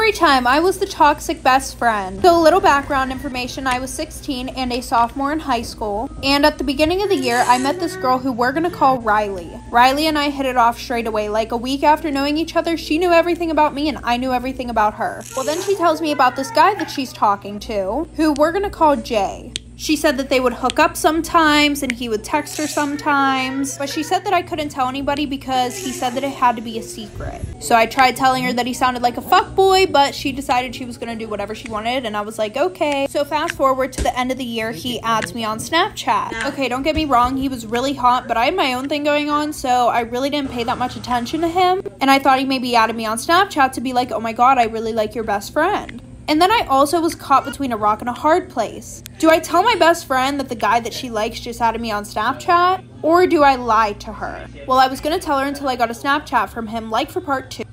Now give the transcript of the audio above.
Story time. I was the toxic best friend. So, a little background information I was 16 and a sophomore in high school. And at the beginning of the year, I met this girl who we're gonna call Riley. Riley and I hit it off straight away. Like a week after knowing each other, she knew everything about me and I knew everything about her. Well, then she tells me about this guy that she's talking to, who we're gonna call Jay. She said that they would hook up sometimes and he would text her sometimes. But she said that I couldn't tell anybody because he said that it had to be a secret. So I tried telling her that he sounded like a fuck boy, but she decided she was gonna do whatever she wanted and I was like, okay. So fast forward to the end of the year, he adds me on Snapchat. Okay, don't get me wrong, he was really hot, but I had my own thing going on, so I really didn't pay that much attention to him. And I thought he maybe added me on Snapchat to be like, oh my god, I really like your best friend. And then I also was caught between a rock and a hard place. Do I tell my best friend that the guy that she likes just added me on Snapchat? Or do I lie to her? Well, I was gonna tell her until I got a Snapchat from him, like for part two.